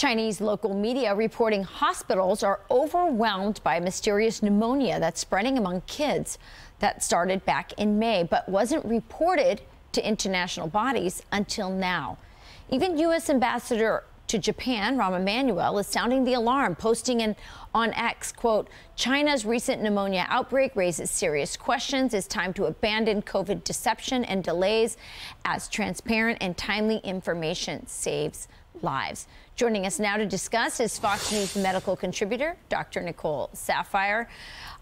Chinese local media reporting hospitals are overwhelmed by a mysterious pneumonia that's spreading among kids that started back in May but wasn't reported to international bodies until now. Even U.S. Ambassador to Japan, Rahm Emanuel, is sounding the alarm, posting in, on X, quote, China's recent pneumonia outbreak raises serious questions. It's time to abandon COVID deception and delays as transparent and timely information saves lives. Joining us now to discuss is Fox News medical contributor, Dr. Nicole Saphier.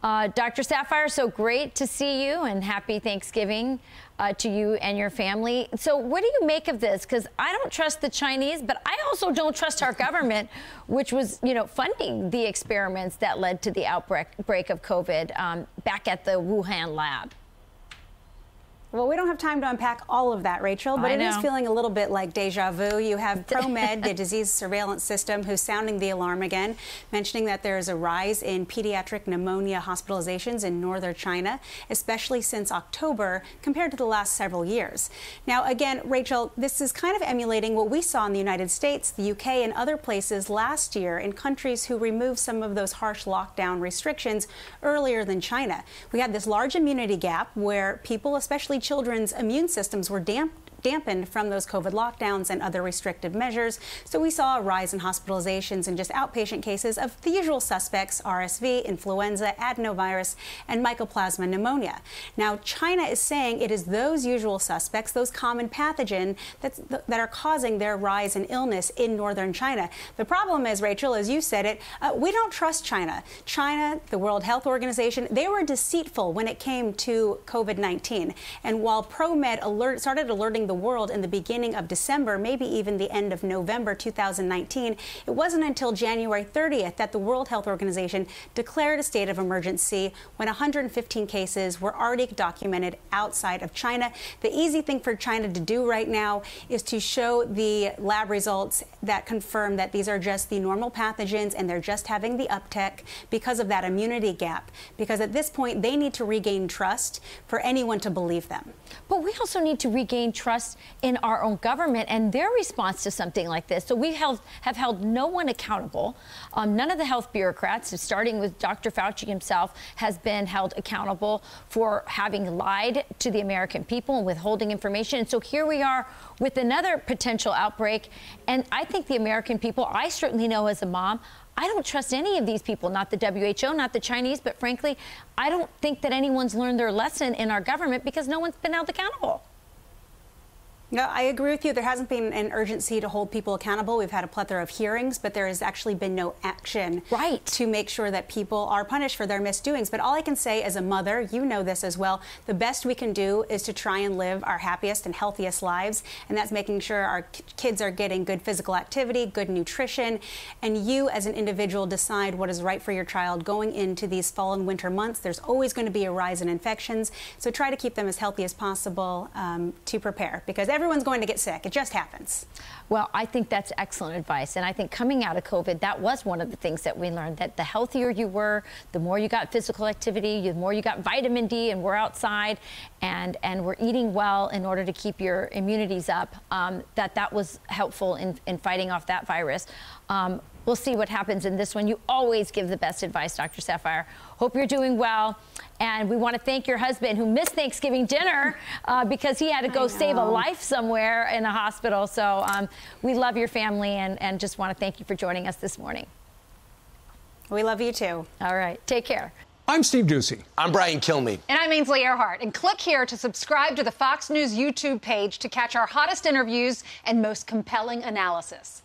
Uh, Dr. Saphier, so great to see you and happy Thanksgiving uh, to you and your family. So, what do you make of this? Because I don't trust the Chinese, but I also don't trust our government, which was, you know, funding the experiments that led to the outbreak of COVID um, back at the Wuhan lab. Well, we don't have time to unpack all of that, Rachel, but it is feeling a little bit like deja vu. You have ProMed, the disease surveillance system, who's sounding the alarm again, mentioning that there is a rise in pediatric pneumonia hospitalizations in northern China, especially since October, compared to the last several years. Now, again, Rachel, this is kind of emulating what we saw in the United States, the UK, and other places last year in countries who removed some of those harsh lockdown restrictions earlier than China. We had this large immunity gap where people, especially children's immune systems were damped dampened from those COVID lockdowns and other restrictive measures. So we saw a rise in hospitalizations and just outpatient cases of the usual suspects RSV, influenza, adenovirus, and mycoplasma pneumonia. Now, China is saying it is those usual suspects, those common pathogen that's, that are causing their rise in illness in northern China. The problem is, Rachel, as you said it, uh, we don't trust China. China, the World Health Organization, they were deceitful when it came to COVID 19. And while ProMed alert, started alerting the world in the beginning of December, maybe even the end of November 2019. It wasn't until January 30th that the World Health Organization declared a state of emergency when 115 cases were already documented outside of China. The easy thing for China to do right now is to show the lab results that confirm that these are just the normal pathogens and they're just having the uptick because of that immunity gap. Because at this point, they need to regain trust for anyone to believe them. But we also need to regain trust in our own government and their response to something like this. So we have, have held no one accountable. Um, none of the health bureaucrats, starting with Dr. Fauci himself, has been held accountable for having lied to the American people and withholding information. And so here we are with another potential outbreak. And I think the American people, I certainly know as a mom, I don't trust any of these people, not the WHO, not the Chinese, but frankly, I don't think that anyone's learned their lesson in our government because no one's been held accountable. No, I agree with you. There hasn't been an urgency to hold people accountable. We've had a plethora of hearings, but there has actually been no action right. to make sure that people are punished for their misdoings. But all I can say as a mother, you know this as well, the best we can do is to try and live our happiest and healthiest lives. And that's making sure our kids are getting good physical activity, good nutrition, and you as an individual decide what is right for your child going into these fall and winter months. There's always going to be a rise in infections. So try to keep them as healthy as possible um, to prepare because everyone's going to get sick. It just happens. Well, I think that's excellent advice. And I think coming out of COVID, that was one of the things that we learned that the healthier you were, the more you got physical activity, the more you got vitamin D and we're outside and, and we're eating well in order to keep your immunities up, um, that that was helpful in, in fighting off that virus. Um, we'll see what happens in this one. You always give the best advice, Dr. Saphier. Hope you're doing well. And we want to thank your husband who missed Thanksgiving dinner uh, because he had to go save a life somewhere in a hospital. So um, we love your family and, and just want to thank you for joining us this morning. We love you too. All right. Take care. I'm Steve Doocy. I'm Brian Kilmeade. And I'm Ainsley Earhardt. And click here to subscribe to the Fox News YouTube page to catch our hottest interviews and most compelling analysis.